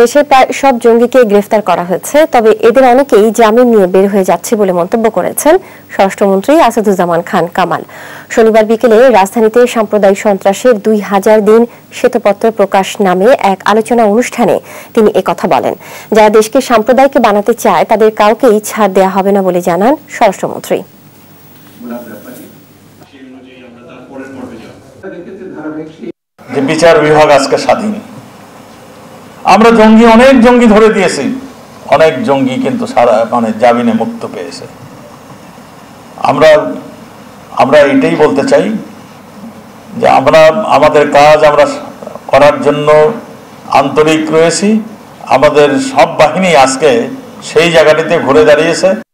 দেশের প্রায় সব জঙ্গিকে গ্রেফতার করা হয়েছে, তবে এদের অনেকেই জামিন নিয়ে বের হয়ে যাচ্ছে বলে মন্তব্য করেছেন স্বরাষ্ট্রমন্ত্রী আসাদুজ্জামান খান কামাল। শনিবার বিকেলে রাজধানীতে সাম্প্রদায়িক সন্ত্রাসের দুই হাজার দিন শ্বেতপত্র প্রকাশ নামে এক আলোচনা অনুষ্ঠানে তিনি একথা বলেন। যারা দেশকে সাম্প্রদায়িক বানাতে চায়, তাদের কাউকেই ছাড় দেওয়া হবে না বলে জানান স্বরাষ্ট্রমন্ত্রী। বিচার বিভাগ আজকে স্বাধীন। আমরা জঙ্গি, অনেক জঙ্গি ধরে দিয়েছি। অনেক জঙ্গি কিন্তু সারা মানে জামিনে মুক্ত পেয়েছে। আমরা আমরা এটাই বলতে চাই যে আমরা, আমাদের কাজ আমরা করার জন্য আন্তরিক রয়েছি। আমাদের সব বাহিনী আজকে সেই জায়গাটিতে ঘুরে দাঁড়িয়েছে।